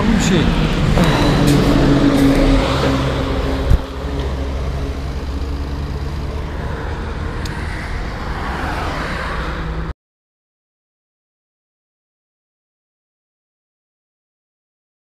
Var mı bir şey?